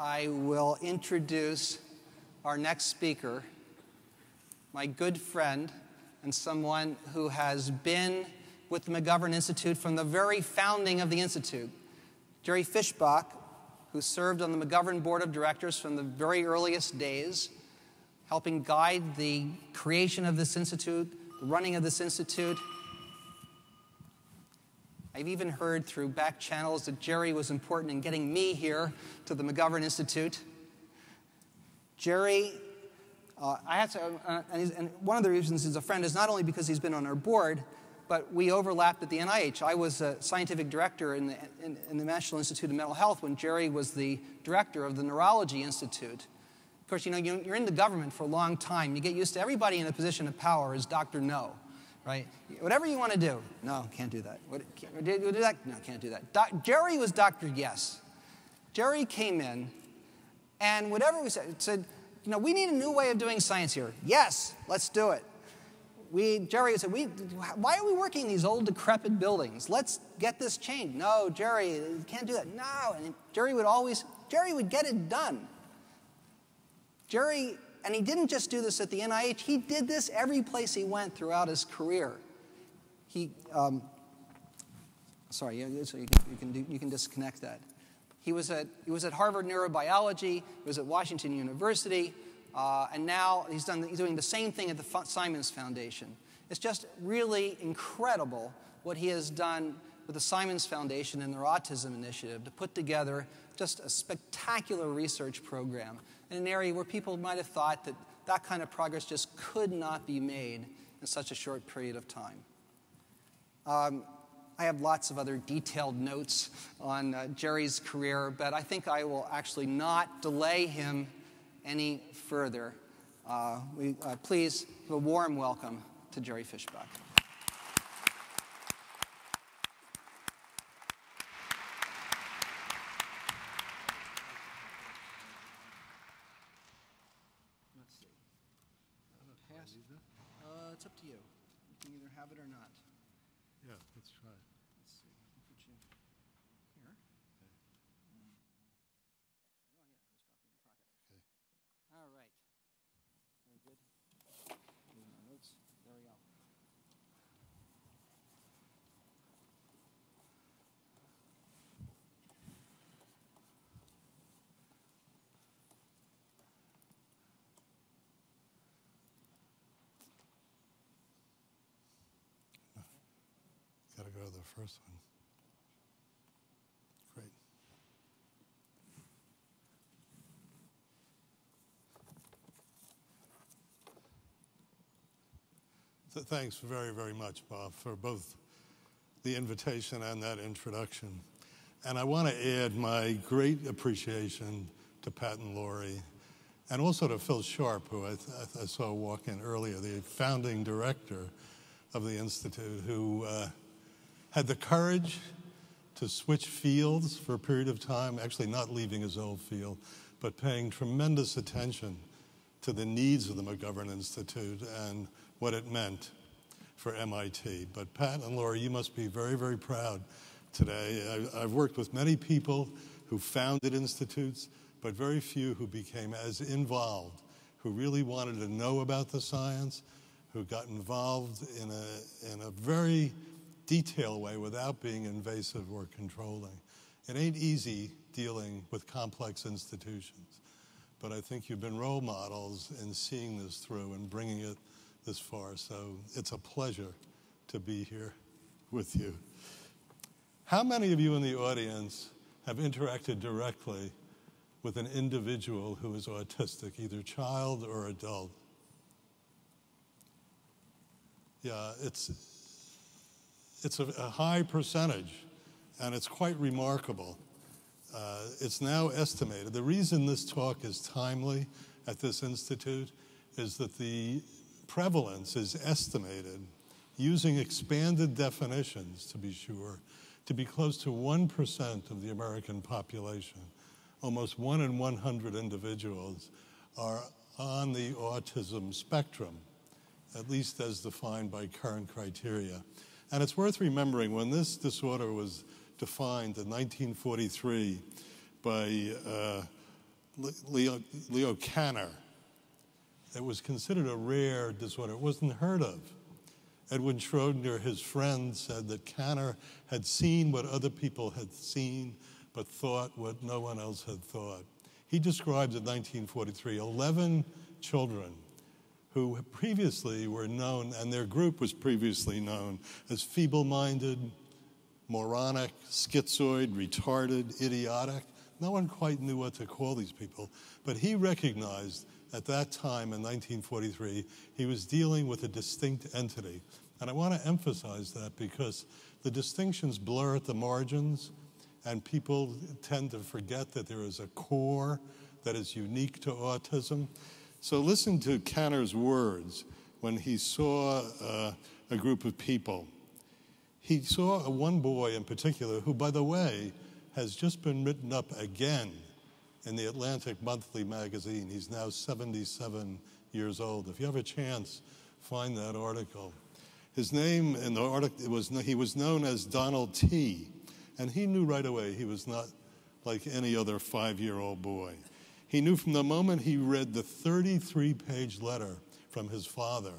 I will introduce our next speaker, my good friend, and someone who has been with the McGovern Institute from the very founding of the Institute. Jerry Fischbach, who served on the McGovern Board of Directors from the very earliest days, helping guide the creation of this institute, the running of this institute. I've even heard through back channels that Jerry was important in getting me here to the McGovern Institute. Jerry, uh, I have to, uh, and, and one of the reasons he's a friend is not only because he's been on our board, but we overlapped at the NIH. I was a scientific director in the, in, in the National Institute of Mental Health when Jerry was the director of the Neurology Institute. Of course, you know, you're in the government for a long time. You get used to everybody in a position of power is Dr. No, right? Whatever you want to do. No, can't do that. What, can't, do that? No, can't do that. Doc, Jerry was Dr. Yes. Jerry came in, and whatever we said, said, you know, we need a new way of doing science here. Yes, let's do it we, Jerry said, we, why are we working in these old decrepit buildings? Let's get this changed. No, Jerry, can't do that. No. And Jerry would always, Jerry would get it done. Jerry, and he didn't just do this at the NIH, he did this every place he went throughout his career. He, um, sorry, so you can, you, can do, you can disconnect that. He was, at, he was at Harvard Neurobiology, he was at Washington University, uh, and now he's, done, he's doing the same thing at the Simons Foundation. It's just really incredible what he has done with the Simons Foundation and their Autism Initiative to put together just a spectacular research program in an area where people might have thought that that kind of progress just could not be made in such a short period of time. Um, I have lots of other detailed notes on uh, Jerry's career, but I think I will actually not delay him any further, uh, we, uh, please a warm welcome to Jerry Fischbach. Uh, it's up to you. You can either have it or not. Yeah, let's try it. To the first one. Great. So thanks very, very much, Bob, for both the invitation and that introduction. And I want to add my great appreciation to Pat and Lore, and also to Phil Sharp, who I, I saw walk in earlier, the founding director of the Institute, who uh, had the courage to switch fields for a period of time, actually not leaving his old field, but paying tremendous attention to the needs of the McGovern Institute and what it meant for MIT. But Pat and Laura, you must be very, very proud today. I've worked with many people who founded institutes, but very few who became as involved, who really wanted to know about the science, who got involved in a, in a very detailed way without being invasive or controlling. It ain't easy dealing with complex institutions, but I think you've been role models in seeing this through and bringing it this far. So it's a pleasure to be here with you. How many of you in the audience have interacted directly with an individual who is autistic, either child or adult? Yeah, it's it's a, a high percentage, and it's quite remarkable. Uh, it's now estimated. The reason this talk is timely at this institute is that the prevalence is estimated using expanded definitions, to be sure, to be close to 1% of the American population. Almost 1 in 100 individuals are on the autism spectrum, at least as defined by current criteria. And it's worth remembering when this disorder was defined in 1943 by uh, Leo, Leo Kanner. It was considered a rare disorder. It wasn't heard of. Edwin Schrodinger, his friend, said that Kanner had seen what other people had seen, but thought what no one else had thought. He describes in 1943 11 children who previously were known, and their group was previously known as feeble minded, moronic, schizoid, retarded, idiotic. No one quite knew what to call these people, but he recognized at that time in 1943 he was dealing with a distinct entity. And I want to emphasize that because the distinctions blur at the margins, and people tend to forget that there is a core that is unique to autism. So listen to Kanner's words when he saw uh, a group of people. He saw one boy in particular who, by the way, has just been written up again in the Atlantic Monthly magazine. He's now 77 years old. If you have a chance, find that article. His name in the article was he was known as Donald T, and he knew right away he was not like any other five-year-old boy. He knew from the moment he read the 33-page letter from his father,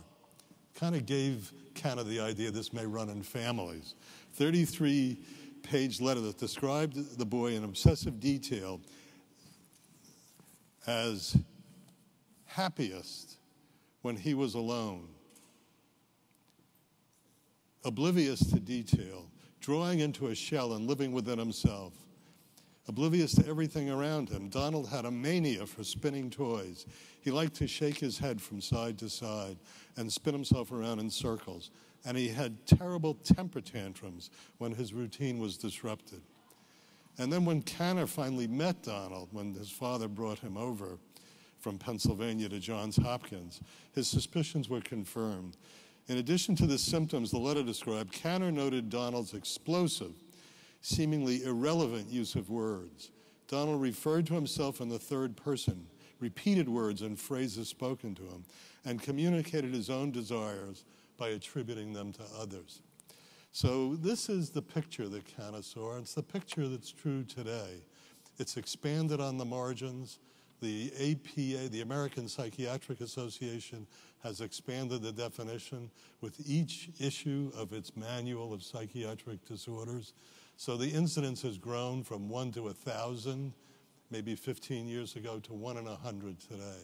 kind of gave kind of the idea this may run in families. 33 page letter that described the boy in obsessive detail as happiest when he was alone, oblivious to detail, drawing into a shell and living within himself, oblivious to everything around him. Donald had a mania for spinning toys. He liked to shake his head from side to side and spin himself around in circles. And he had terrible temper tantrums when his routine was disrupted. And then when Kanner finally met Donald, when his father brought him over from Pennsylvania to Johns Hopkins, his suspicions were confirmed. In addition to the symptoms the letter described, Kanner noted Donald's explosive, seemingly irrelevant use of words. Donald referred to himself in the third person, repeated words and phrases spoken to him, and communicated his own desires by attributing them to others. So this is the picture that Kanner saw. It's the picture that's true today. It's expanded on the margins. The APA, the American Psychiatric Association, has expanded the definition with each issue of its manual of psychiatric disorders. So the incidence has grown from one to a thousand, maybe 15 years ago, to one in a hundred today.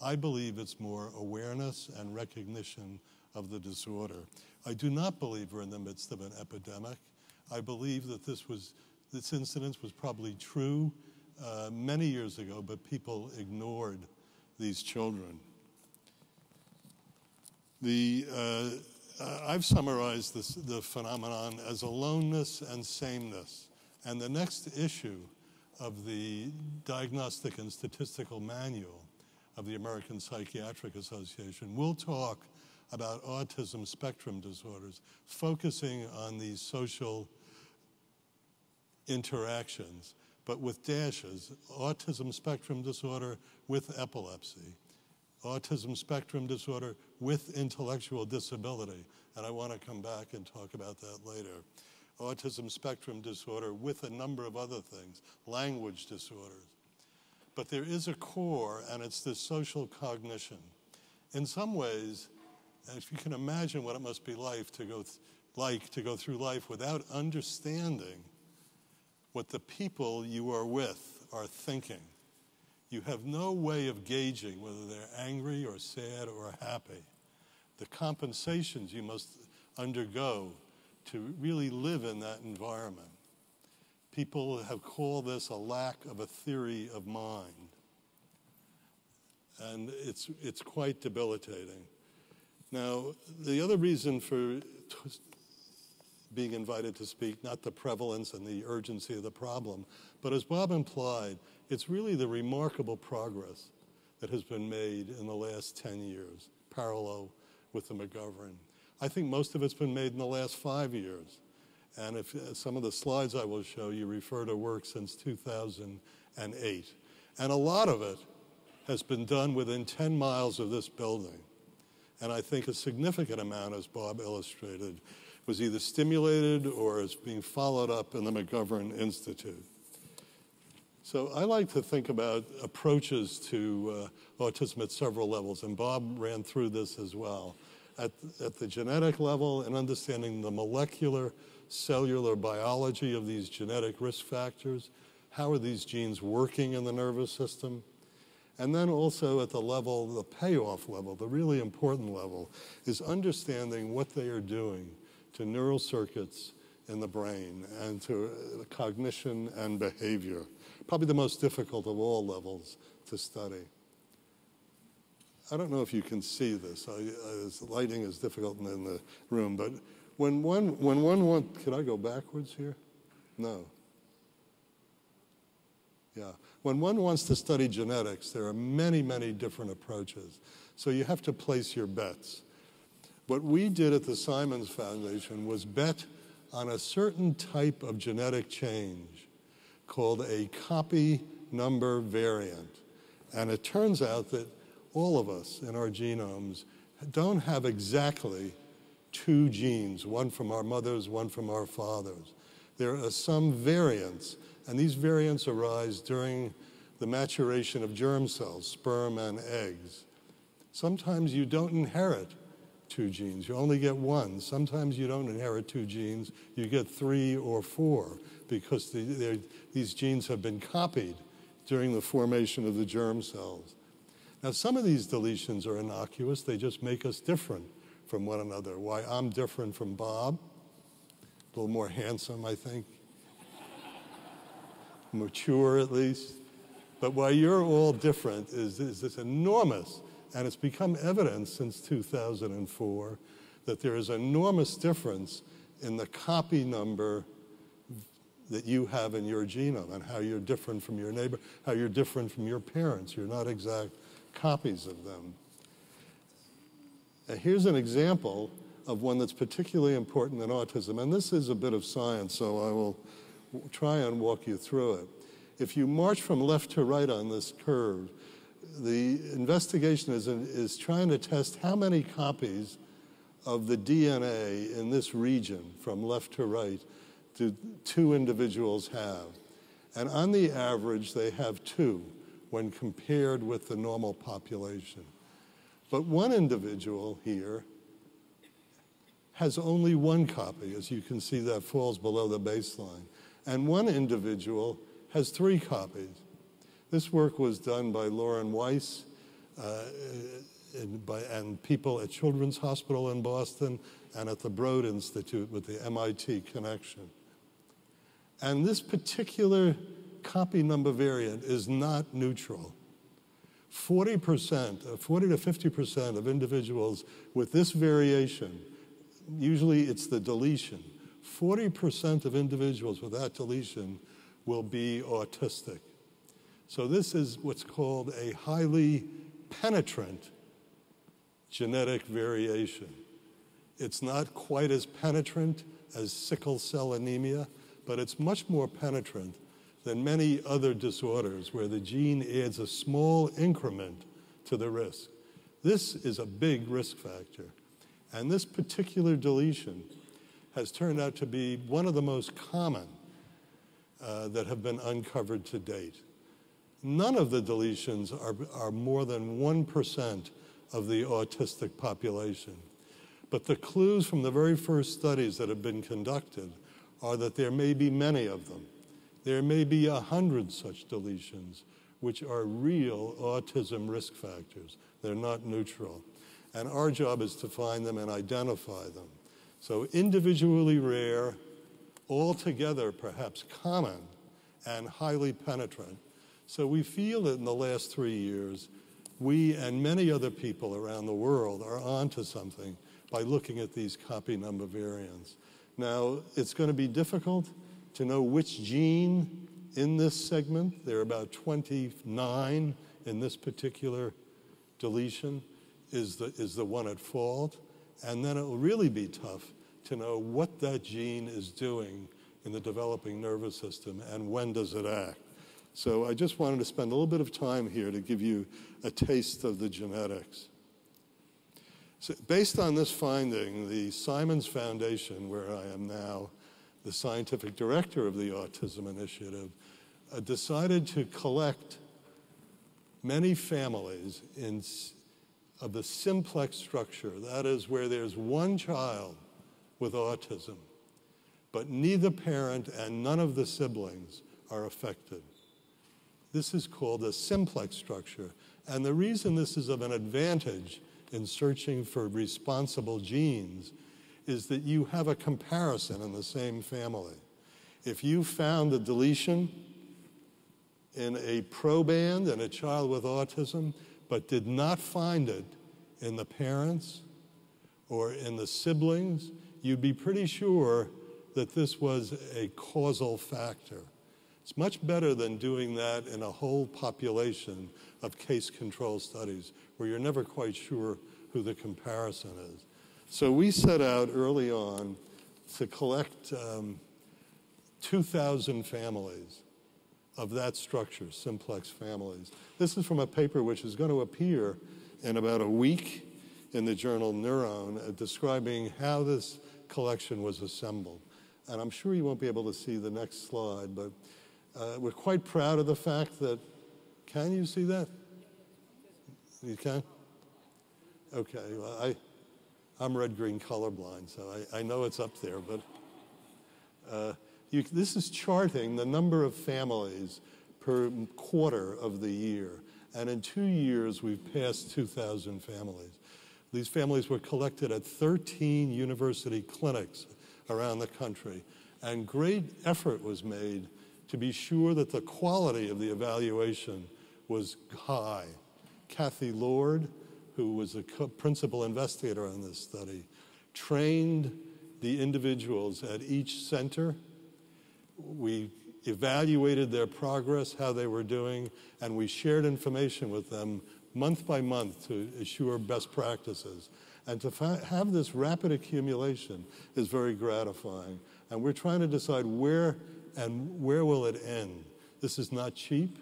I believe it's more awareness and recognition of the disorder. I do not believe we're in the midst of an epidemic. I believe that this was this incident was probably true uh, many years ago, but people ignored these children. The, uh, Uh, I've summarized this, the phenomenon as aloneness and sameness. And the next issue of the Diagnostic and Statistical Manual of the American Psychiatric Association will talk about autism spectrum disorders, focusing on these social interactions, but with dashes autism spectrum disorder with epilepsy, autism spectrum disorder with intellectual disability. And I want to come back and talk about that later. Autism spectrum disorder with a number of other things, language disorders. But there is a core, and it's this social cognition. In some ways, if you can imagine what it must be like to go, like to go through life without understanding what the people you are with are thinking, you have no way of gauging whether they're angry or sad or happy. The compensations you must undergo to really live in that environment. People have called this a lack of a theory of mind. And it's, it's quite debilitating. Now, the other reason for being invited to speak, not the prevalence and the urgency of the problem, but as Bob implied, it's really the remarkable progress that has been made in the last 10 years, parallel with the McGovern. I think most of it's been made in the last five years. And if uh, some of the slides I will show you refer to work since 2008. And a lot of it has been done within 10 miles of this building. And I think a significant amount, as Bob illustrated, was either stimulated or is being followed up in the McGovern Institute. So I like to think about approaches to uh, autism at several levels, and Bob ran through this as well. At, at the genetic level and understanding the molecular, cellular biology of these genetic risk factors, how are these genes working in the nervous system? And then also at the level, the payoff level, the really important level, is understanding what they are doing to neural circuits in the brain and to uh, cognition and behavior probably the most difficult of all levels to study. I don't know if you can see this. I, uh, lighting is difficult in the room, but when one, when one wants, can I go backwards here? No. Yeah. When one wants to study genetics, there are many, many different approaches. So you have to place your bets. What we did at the Simons Foundation was bet on a certain type of genetic change called a copy number variant. And it turns out that all of us in our genomes don't have exactly two genes, one from our mothers, one from our fathers. There are some variants, and these variants arise during the maturation of germ cells, sperm and eggs. Sometimes you don't inherit two genes, you only get one. Sometimes you don't inherit two genes, you get three or four because the, these genes have been copied during the formation of the germ cells. Now, some of these deletions are innocuous, they just make us different from one another. Why I'm different from Bob, a little more handsome, I think, mature at least. But why you're all different is, is this enormous, and it's become evident since 2004 that there is enormous difference in the copy number that you have in your genome and how you're different from your neighbor, how you're different from your parents. You're not exact copies of them. And here's an example of one that's particularly important in autism, and this is a bit of science, so I will try and walk you through it. If you march from left to right on this curve, the investigation is, is trying to test how many copies of the DNA in this region from left to right do two individuals have? And on the average, they have two when compared with the normal population. But one individual here has only one copy, as you can see that falls below the baseline. And one individual has three copies. This work was done by Lauren Weiss uh, and, by, and people at Children's Hospital in Boston and at the Broad Institute with the MIT connection. And this particular copy number variant is not neutral. 40%, uh, 40 to 50% of individuals with this variation, usually it's the deletion, 40% of individuals with that deletion will be autistic. So this is what's called a highly penetrant genetic variation. It's not quite as penetrant as sickle cell anemia, but it's much more penetrant than many other disorders where the gene adds a small increment to the risk. This is a big risk factor. And this particular deletion has turned out to be one of the most common uh, that have been uncovered to date. None of the deletions are, are more than 1% of the autistic population. But the clues from the very first studies that have been conducted are that there may be many of them. There may be a hundred such deletions, which are real autism risk factors. They're not neutral. And our job is to find them and identify them. So individually rare, altogether perhaps common, and highly penetrant. So we feel that in the last three years, we and many other people around the world are onto something by looking at these copy number variants. Now, it's going to be difficult to know which gene in this segment. There are about 29 in this particular deletion is the, is the one at fault. And then it will really be tough to know what that gene is doing in the developing nervous system and when does it act. So I just wanted to spend a little bit of time here to give you a taste of the genetics. So based on this finding, the Simons Foundation, where I am now the scientific director of the Autism Initiative, uh, decided to collect many families in, of the simplex structure, that is, where there's one child with autism, but neither parent and none of the siblings are affected. This is called a simplex structure. And the reason this is of an advantage in searching for responsible genes is that you have a comparison in the same family. If you found a deletion in a proband in a child with autism, but did not find it in the parents or in the siblings, you'd be pretty sure that this was a causal factor. It's much better than doing that in a whole population of case control studies where you're never quite sure who the comparison is. So we set out early on to collect um, 2,000 families of that structure, simplex families. This is from a paper which is going to appear in about a week in the journal Neuron, uh, describing how this collection was assembled. And I'm sure you won't be able to see the next slide, but uh, we're quite proud of the fact that, can you see that? You can? Okay, well, I, I'm red-green colorblind, so I, I know it's up there, but uh, you, this is charting the number of families per quarter of the year. And in two years, we've passed 2,000 families. These families were collected at 13 university clinics around the country. And great effort was made to be sure that the quality of the evaluation was high. Kathy Lord, who was a principal investigator on this study, trained the individuals at each center. We evaluated their progress, how they were doing, and we shared information with them month by month to assure best practices. And to have this rapid accumulation is very gratifying. And we're trying to decide where and where will it end. This is not cheap.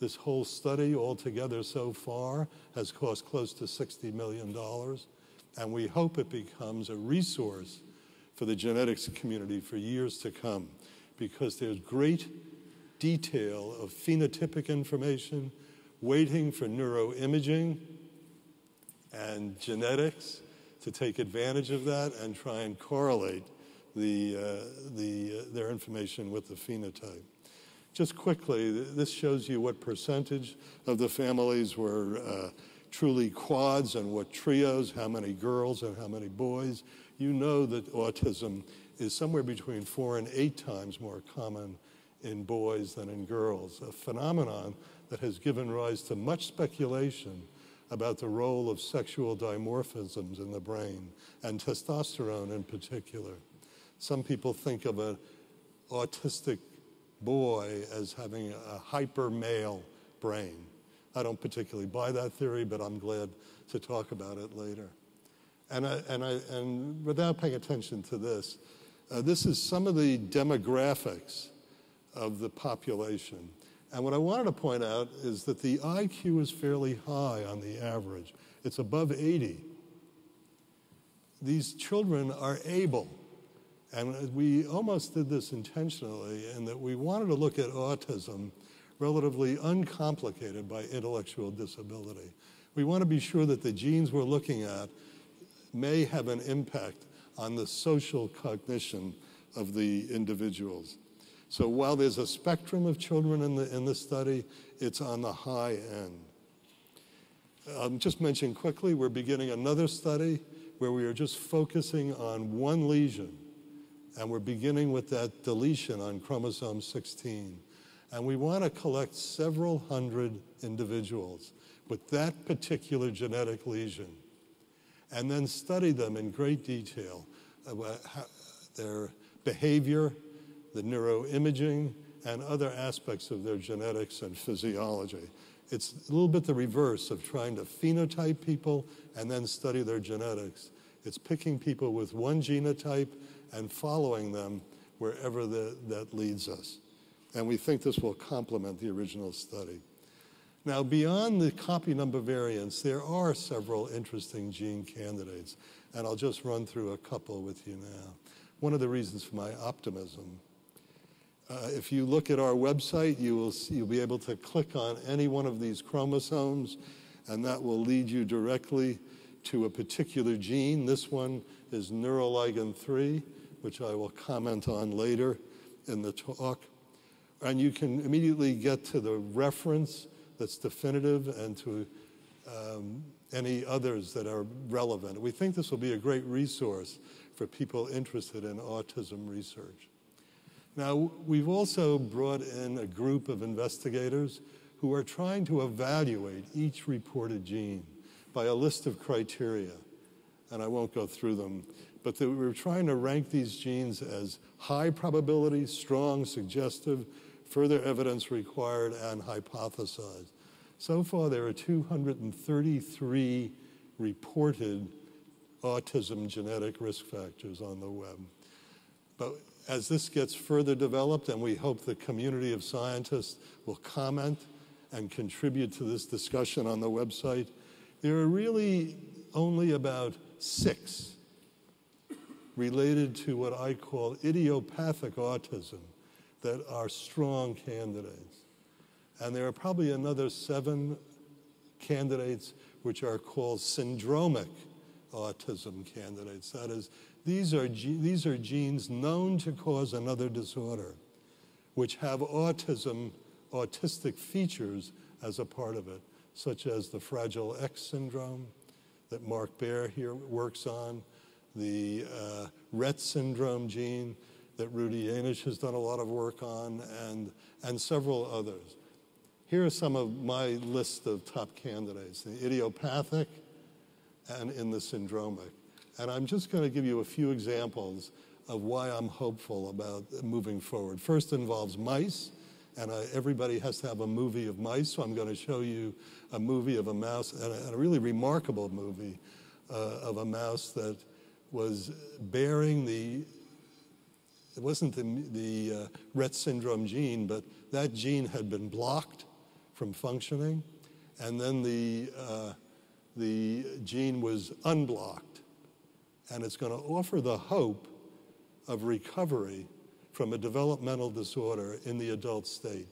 This whole study altogether so far has cost close to $60 million. And we hope it becomes a resource for the genetics community for years to come because there's great detail of phenotypic information waiting for neuroimaging and genetics to take advantage of that and try and correlate the, uh, the, uh, their information with the phenotype. Just quickly, this shows you what percentage of the families were uh, truly quads and what trios, how many girls and how many boys. You know that autism is somewhere between four and eight times more common in boys than in girls, a phenomenon that has given rise to much speculation about the role of sexual dimorphisms in the brain and testosterone in particular. Some people think of an autistic boy as having a hyper male brain. I don't particularly buy that theory, but I'm glad to talk about it later. And, I, and, I, and without paying attention to this, uh, this is some of the demographics of the population. And what I wanted to point out is that the IQ is fairly high on the average. It's above 80. These children are able and we almost did this intentionally in that we wanted to look at autism relatively uncomplicated by intellectual disability. We want to be sure that the genes we're looking at may have an impact on the social cognition of the individuals. So while there's a spectrum of children in the, in the study, it's on the high end. Um, just mention quickly, we're beginning another study where we are just focusing on one lesion and we're beginning with that deletion on chromosome 16. And we want to collect several hundred individuals with that particular genetic lesion and then study them in great detail their behavior, the neuroimaging, and other aspects of their genetics and physiology. It's a little bit the reverse of trying to phenotype people and then study their genetics. It's picking people with one genotype and following them wherever the, that leads us. And we think this will complement the original study. Now, beyond the copy number variants, there are several interesting gene candidates, and I'll just run through a couple with you now. One of the reasons for my optimism. Uh, if you look at our website, you will see, you'll be able to click on any one of these chromosomes, and that will lead you directly to a particular gene. This one is neuroligin 3, which I will comment on later in the talk. And you can immediately get to the reference that's definitive and to um, any others that are relevant. We think this will be a great resource for people interested in autism research. Now, we've also brought in a group of investigators who are trying to evaluate each reported gene by a list of criteria. And I won't go through them, but we we're trying to rank these genes as high probability, strong, suggestive, further evidence required, and hypothesized. So far, there are 233 reported autism genetic risk factors on the web. But as this gets further developed, and we hope the community of scientists will comment and contribute to this discussion on the website, there are really only about six related to what I call idiopathic autism that are strong candidates. And there are probably another seven candidates which are called syndromic autism candidates. That is, these are, these are genes known to cause another disorder, which have autism, autistic features as a part of it, such as the Fragile X syndrome that Mark Bear here works on, the uh, Rett syndrome gene that Rudy Jaenisch has done a lot of work on, and, and several others. Here are some of my list of top candidates the idiopathic and in the syndromic. And I'm just going to give you a few examples of why I'm hopeful about moving forward. First involves mice, and uh, everybody has to have a movie of mice, so I'm going to show you a movie of a mouse, and a, and a really remarkable movie uh, of a mouse that was bearing the it wasn't the, the uh, Rett syndrome gene, but that gene had been blocked from functioning, and then the, uh, the gene was unblocked. And it's going to offer the hope of recovery from a developmental disorder in the adult state.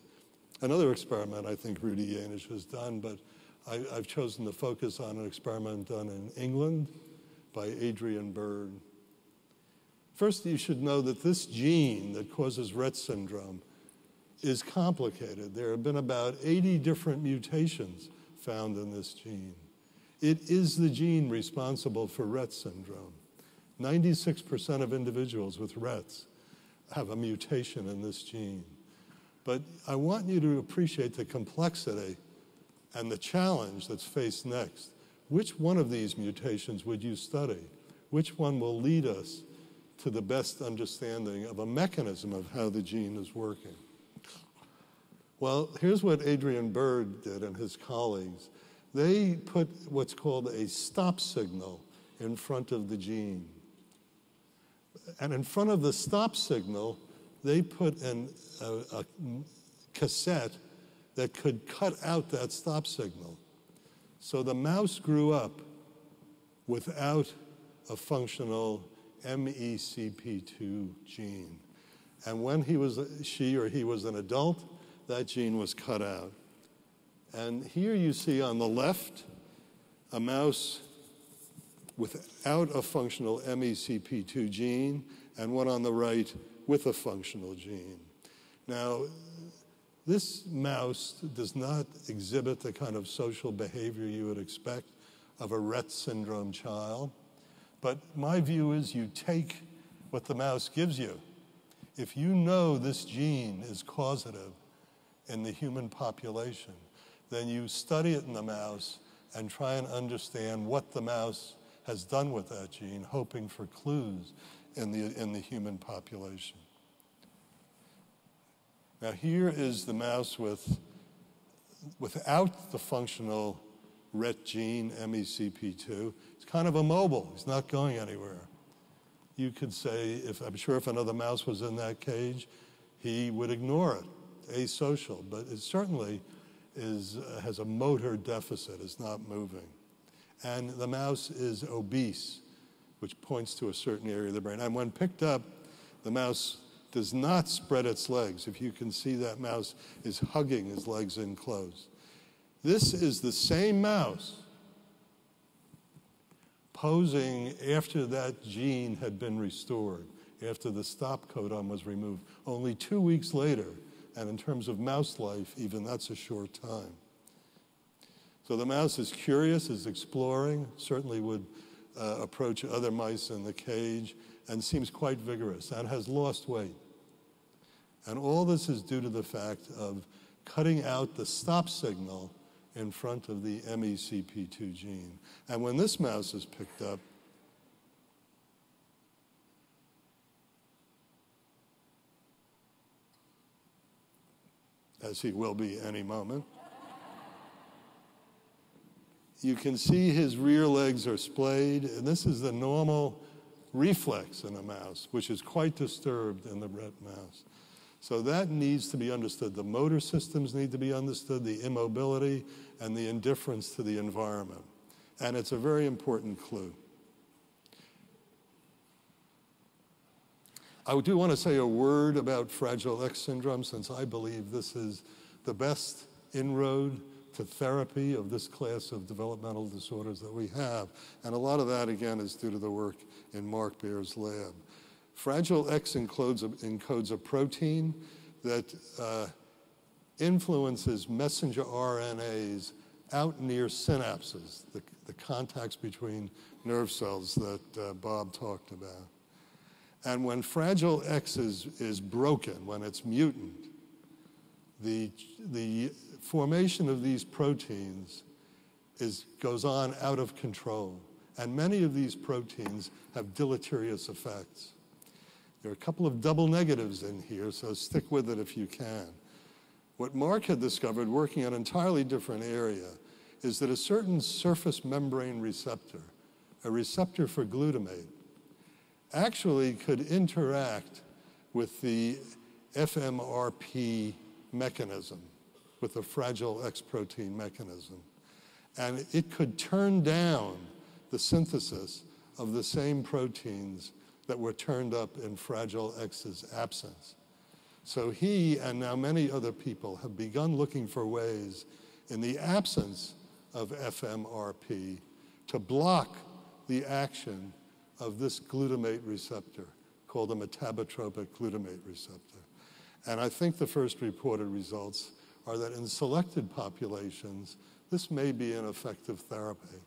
Another experiment I think Rudy Jaenisch has done, but I, have chosen to focus on an experiment done in England by Adrian Bird. First, you should know that this gene that causes Rett syndrome is complicated. There have been about 80 different mutations found in this gene. It is the gene responsible for Rett syndrome. 96% of individuals with Rett's have a mutation in this gene. But I want you to appreciate the complexity and the challenge that's faced next. Which one of these mutations would you study? Which one will lead us to the best understanding of a mechanism of how the gene is working? Well, here's what Adrian Bird did and his colleagues. They put what's called a stop signal in front of the gene. And in front of the stop signal, they put an, a, a cassette that could cut out that stop signal. So the mouse grew up without a functional MECP2 gene. And when he was, she or he was an adult, that gene was cut out. And here you see on the left a mouse without a functional MECP2 gene, and one on the right with a functional gene. Now, this mouse does not exhibit the kind of social behavior you would expect of a Rett syndrome child. But my view is you take what the mouse gives you. If you know this gene is causative in the human population, then you study it in the mouse and try and understand what the mouse has done with that gene, hoping for clues in the, in the human population. Now, here is the mouse with, without the functional Rett gene, MECP2. It's kind of immobile, It's not going anywhere. You could say, if, I'm sure if another mouse was in that cage, he would ignore it asocial, but it certainly is, has a motor deficit, it's not moving. And the mouse is obese, which points to a certain area of the brain. And when picked up, the mouse does not spread its legs. If you can see that mouse is hugging his legs in close. This is the same mouse posing after that gene had been restored, after the stop codon was removed, only two weeks later. And in terms of mouse life, even that's a short time. So the mouse is curious, is exploring, certainly would uh, approach other mice in the cage, and seems quite vigorous and has lost weight. And all this is due to the fact of cutting out the stop signal in front of the MECP2 gene. And when this mouse is picked up, as he will be any moment, you can see his rear legs are splayed, and this is the normal reflex in a mouse, which is quite disturbed in the Rett mouse. So that needs to be understood. The motor systems need to be understood, the immobility, and the indifference to the environment. And it's a very important clue. I do want to say a word about Fragile X syndrome since I believe this is the best inroad to therapy of this class of developmental disorders that we have. And a lot of that, again, is due to the work in Mark Bear's lab. Fragile X encodes a, encodes a protein that uh, influences messenger RNAs out near synapses, the, the contacts between nerve cells that uh, Bob talked about. And when Fragile X is, is broken, when it's mutant, the, the formation of these proteins is, goes on out of control. And many of these proteins have deleterious effects. There are a couple of double negatives in here, so stick with it if you can. What Mark had discovered working in an entirely different area is that a certain surface membrane receptor, a receptor for glutamate, actually could interact with the FMRP mechanism, with the fragile X protein mechanism. And it could turn down the synthesis of the same proteins that were turned up in Fragile X's absence. So he and now many other people have begun looking for ways in the absence of FMRP to block the action of this glutamate receptor called the metabotropic glutamate receptor. And I think the first reported results are that in selected populations, this may be an effective therapy,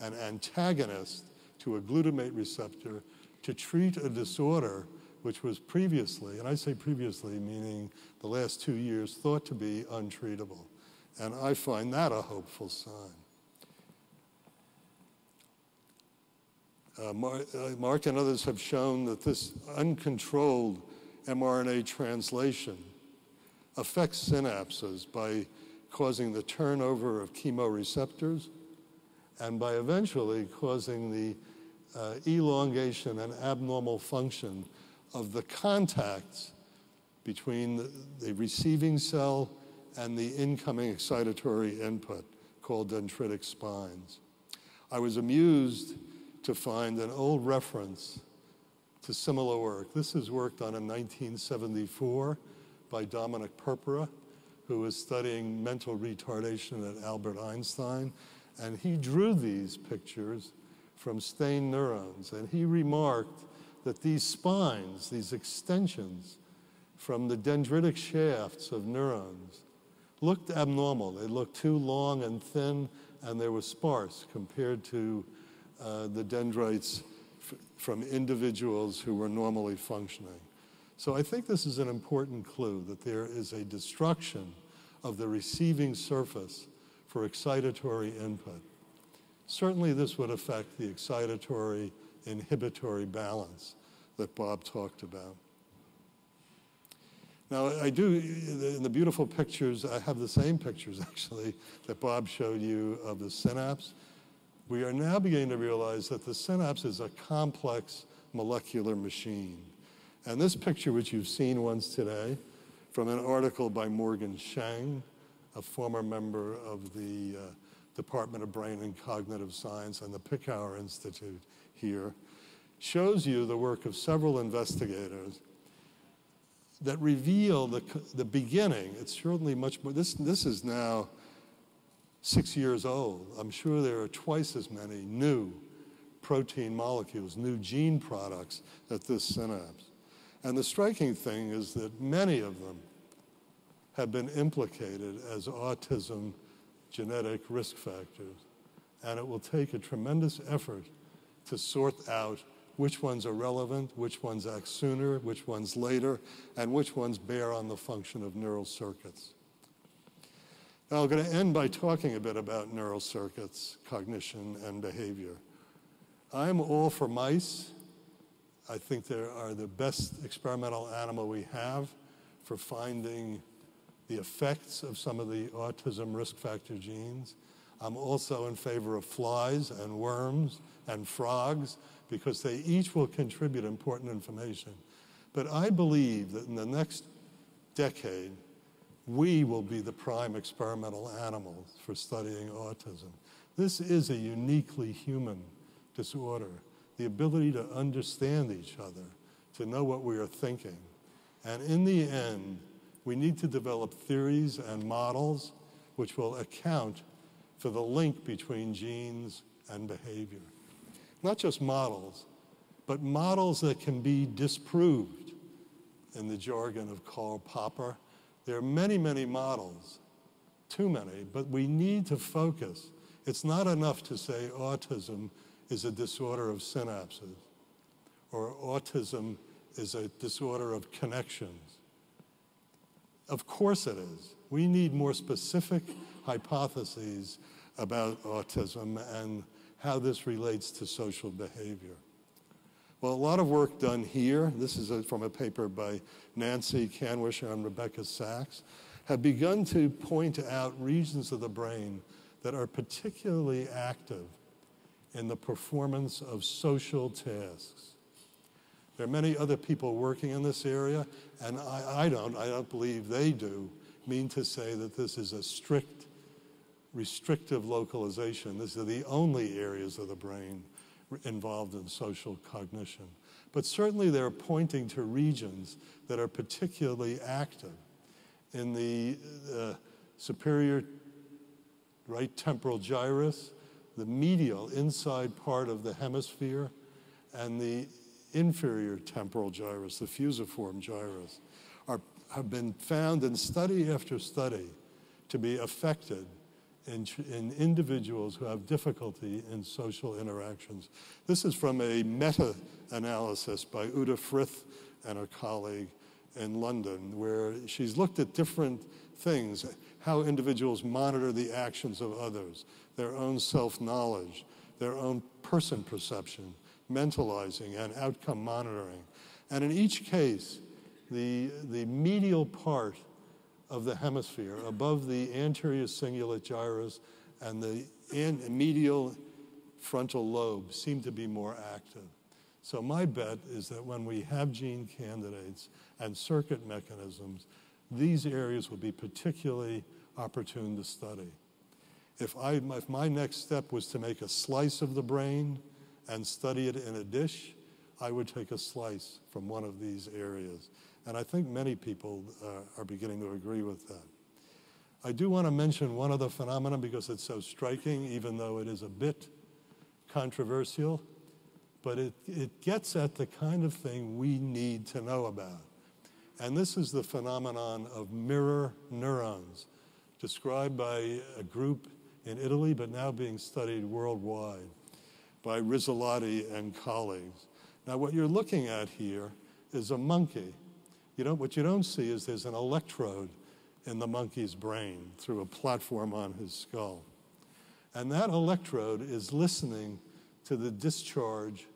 an antagonist to a glutamate receptor to treat a disorder which was previously, and I say previously meaning the last two years, thought to be untreatable. And I find that a hopeful sign. Uh, Mark, uh, Mark and others have shown that this uncontrolled mRNA translation affects synapses by causing the turnover of chemoreceptors and by eventually causing the uh, elongation and abnormal function of the contacts between the, the, receiving cell and the incoming excitatory input called dendritic spines. I was amused to find an old reference to similar work. This is work done in 1974 by Dominic Purpura, who was studying mental retardation at Albert Einstein. And he drew these pictures from stained neurons. And he remarked that these spines, these extensions from the dendritic shafts of neurons, looked abnormal. They looked too long and thin, and they were sparse compared to uh, the dendrites from individuals who were normally functioning. So I think this is an important clue that there is a destruction of the receiving surface for excitatory input. Certainly this would affect the excitatory inhibitory balance that Bob talked about. Now, I do, in the beautiful pictures, I have the same pictures actually that Bob showed you of the synapse. We are now beginning to realize that the synapse is a complex molecular machine. And this picture, which you've seen once today, from an article by Morgan Sheng, a former member of the uh, Department of Brain and Cognitive Science and the Picower Institute here, shows you the work of several investigators that reveal the, the beginning. It's certainly much more, this, this is now six years old. I'm sure there are twice as many new protein molecules, new gene products at this synapse. And the striking thing is that many of them have been implicated as autism genetic risk factors. And it will take a tremendous effort to sort out which ones are relevant, which ones act sooner, which ones later, and which ones bear on the function of neural circuits. Now, I'm going to end by talking a bit about neural circuits, cognition, and behavior. I'm all for mice. I think they are the best experimental animal we have for finding the effects of some of the autism risk factor genes. I'm also in favor of flies and worms and frogs because they each will contribute important information. But I believe that in the next decade, we will be the prime experimental animals for studying autism. This is a uniquely human disorder. The ability to understand each other, to know what we are thinking. And in the end, we need to develop theories and models which will account for the link between genes and behavior. Not just models, but models that can be disproved in the jargon of Karl Popper. There are many, many models, too many, but we need to focus. It's not enough to say autism is a disorder of synapses or autism is a disorder of connections. Of course it is. We need more specific hypotheses about autism and how this relates to social behavior. Well, a lot of work done here, this is a, from a paper by Nancy Kanwisher and Rebecca Saxe, have begun to point out regions of the brain that are particularly active in the performance of social tasks. There are many other people working in this area, and I, I don't, I don't believe they do, mean to say that this is a strict, restrictive localization. These are the only areas of the brain involved in social cognition. But certainly they're pointing to regions that are particularly active in the uh, superior right temporal gyrus, the medial inside part of the hemisphere, and the inferior temporal gyrus, the fusiform gyrus, are, have been found in study after study to be affected in, in individuals who have difficulty in social interactions. This is from a meta analysis by Uta Frith and her colleague in London, where she's looked at different things how individuals monitor the actions of others, their own self knowledge, their own person perception, mentalizing, and outcome monitoring. And in each case, the, the medial part of the hemisphere, above the anterior cingulate gyrus and the medial frontal lobe, seem to be more active. So my bet is that when we have gene candidates and circuit mechanisms, these areas will be particularly opportune to study. If, I, if my next step was to make a slice of the brain and study it in a dish, I would take a slice from one of these areas. And I think many people uh, are beginning to agree with that. I do want to mention one other phenomenon because it's so striking, even though it is a bit controversial, but it, it gets at the kind of thing we need to know about. And this is the phenomenon of mirror neurons, described by a group in Italy, but now being studied worldwide by Rizzolatti and colleagues. Now, what you're looking at here is a monkey. You know, what you don't see is there's an electrode in the monkey's brain through a platform on his skull. And that electrode is listening to the discharge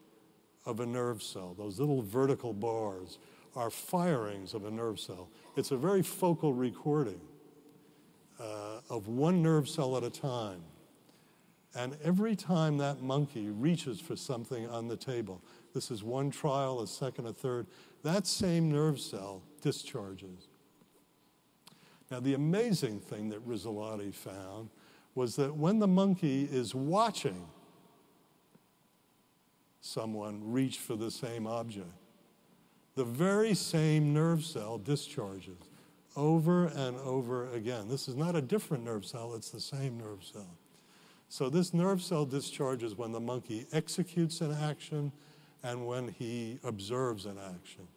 of a nerve cell. Those little vertical bars are firings of a nerve cell. It's a very focal recording uh, of one nerve cell at a time. And every time that monkey reaches for something on the table, this is one trial, a second, a third, that same nerve cell discharges. Now, the amazing thing that Rizzolatti found was that when the monkey is watching someone reach for the same object, the very same nerve cell discharges over and over again. This is not a different nerve cell, it's the same nerve cell. So this nerve cell discharges when the monkey executes an action and when he observes an action.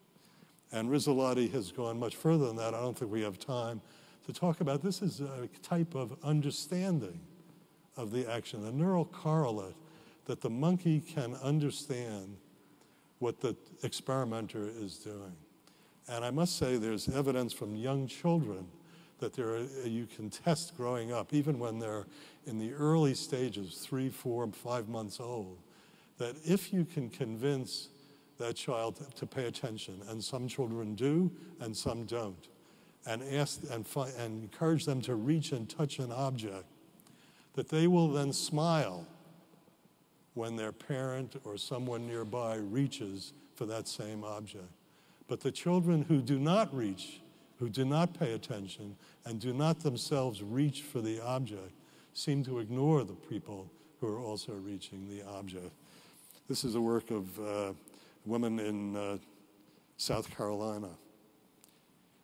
And Rizzolatti has gone much further than that. I don't think we have time to talk about. This is a type of understanding of the action, a neural correlate that the monkey can understand what the experimenter is doing. And I must say, there's evidence from young children that there are, you can test growing up, even when they're in the early stages, three, four, five months old, that if you can convince that child to pay attention, and some children do and some don't, and ask and, and encourage them to reach and touch an object, that they will then smile when their parent or someone nearby reaches for that same object. But the children who do not reach, who do not pay attention, and do not themselves reach for the object, seem to ignore the people who are also reaching the object. This is a work of uh, women in uh, South Carolina.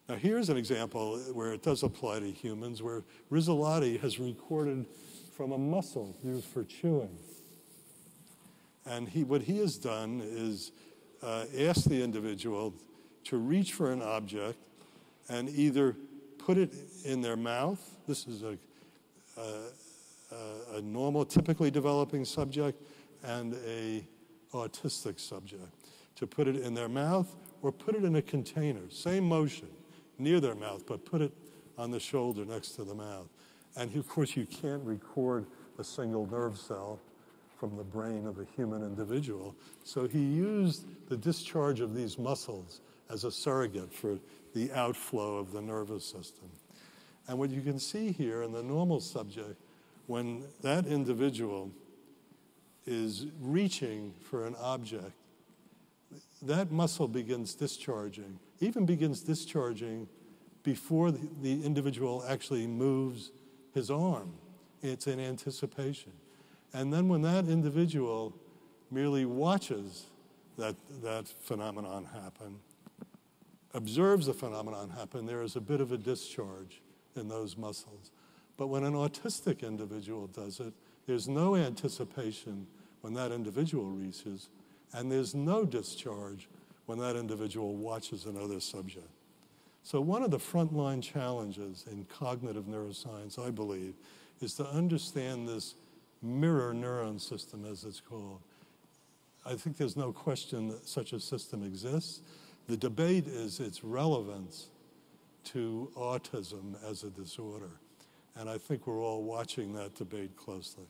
Now, here's an example where it does apply to humans, where Rizzolatti has recorded from a muscle used for chewing. And he, what he has done is uh, ask the individual to reach for an object and either put it in their mouth. This is a, a, normal, typically developing subject and a autistic subject. To put it in their mouth or put it in a container, same motion, near their mouth, but put it on the shoulder next to the mouth. And of course, you can't record a single nerve cell from the brain of a human individual. So he used the discharge of these muscles as a surrogate for the outflow of the nervous system. And what you can see here in the normal subject, when that individual is reaching for an object, that muscle begins discharging, even begins discharging before the, the individual actually moves his arm. It's in anticipation. And then when that individual merely watches that, that phenomenon happen, observes the phenomenon happen, there is a bit of a discharge in those muscles. But when an autistic individual does it, there's no anticipation when that individual reaches, and there's no discharge when that individual watches another subject. So, one of the frontline challenges in cognitive neuroscience, I believe, is to understand this mirror neuron system, as it's called. I think there's no question that such a system exists. The debate is its relevance to autism as a disorder. And I think we're all watching that debate closely.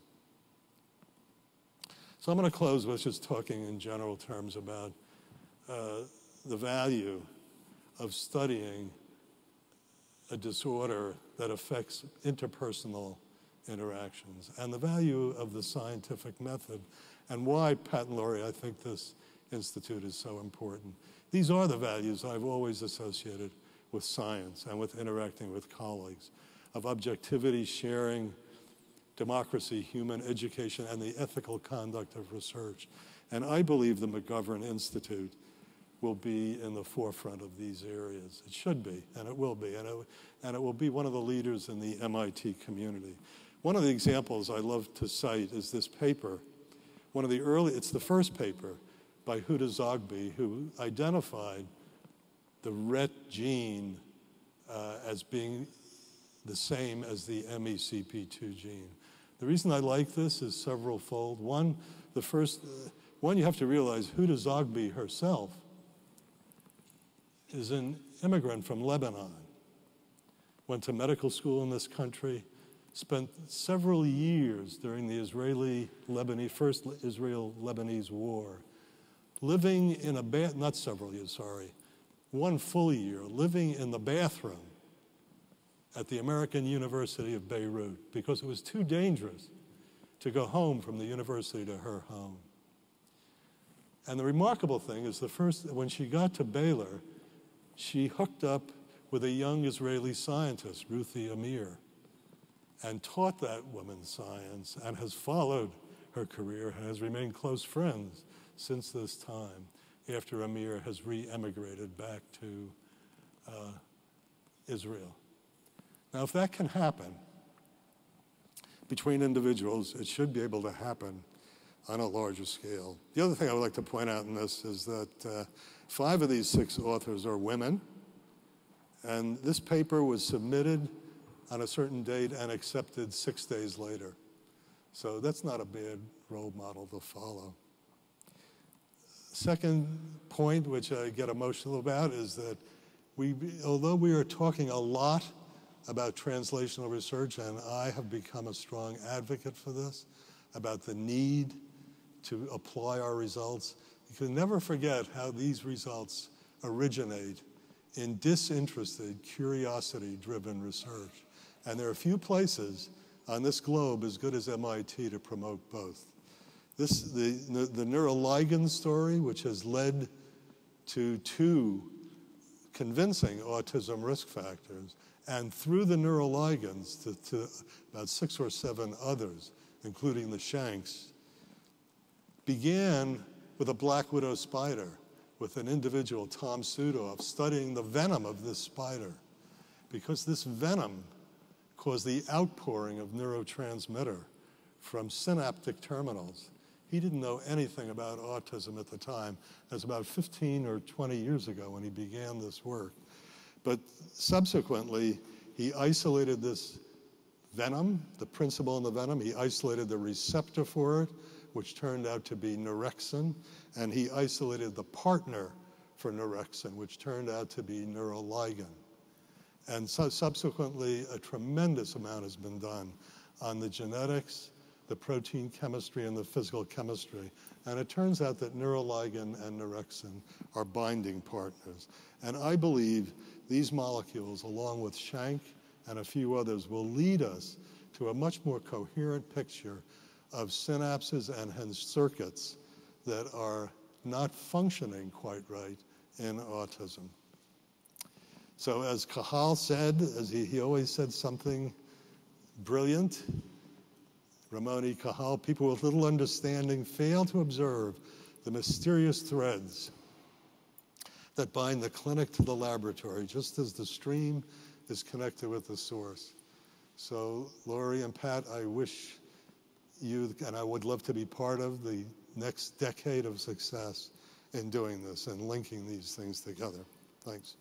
So I'm going to close with just talking in general terms about uh, the value of studying a disorder that affects interpersonal interactions and the value of the scientific method and why, Pat and Laurie, I think this institute is so important. These are the values I've always associated with science and with interacting with colleagues of objectivity, sharing, democracy, human education, and the ethical conduct of research. And I believe the McGovern Institute will be in the forefront of these areas. It should be, and it will be, and it, and it will be one of the leaders in the MIT community. One of the examples I love to cite is this paper. One of the early, it's the first paper by Huda Zoghbi, who identified the Rett gene uh, as being the same as the MECP2 gene. The reason I like this is several fold. One, the first, uh, one you have to realize Huda Zoghbi herself is an immigrant from Lebanon, went to medical school in this country, spent several years during the Israeli Lebanese, first Israel Lebanese war, living in a bath, not several years, sorry, one full year, living in the bathroom at the American University of Beirut because it was too dangerous to go home from the university to her home. And the remarkable thing is the first, when she got to Baylor, she hooked up with a young Israeli scientist, Ruthie Amir and taught that woman science and has followed her career and has remained close friends since this time. after Amir has re emigrated back to uh, Israel. Now, if that can happen between individuals, it should be able to happen on a larger scale. The other thing I would like to point out in this is that uh, five of these six authors are women, and this paper was submitted on a certain date and accepted six days later. So that's not a bad role model to follow. Second point, which I get emotional about, is that we, although we are talking a lot about translational research, and I have become a strong advocate for this, about the need to apply our results. You can never forget how these results originate in disinterested, curiosity driven research. And there are few places on this globe as good as MIT to promote both. This, the, the, neuroligin story, which has led to two convincing autism risk factors, and through the neuroligins to, to about six or seven others, including the Shanks, began with a black widow spider, with an individual, Tom Südhof, studying the venom of this spider. Because this venom caused the outpouring of neurotransmitter from synaptic terminals. He didn't know anything about autism at the time. Was about 15 or 20 years ago when he began this work. But subsequently, he isolated this venom, the principle in the venom. He isolated the receptor for it, which turned out to be Neurexin, and he isolated the partner for Neurexin, which turned out to be neuroligin. And so subsequently, a tremendous amount has been done on the genetics, the protein chemistry, and the physical chemistry. And it turns out that neuroligin and Neurexin are binding partners. And I believe these molecules, along with Shank and a few others, will lead us to a much more coherent picture of synapses and hence circuits that are not functioning quite right in autism. So, as Cajal said, as he, he always said something brilliant, Ramon y Cajal, people with little understanding fail to observe the mysterious threads that bind the clinic to the laboratory, just as the stream is connected with the source. So, Laurie and Pat, I wish you, and I would love to be part of the next decade of success in doing this and linking these things together. Thanks.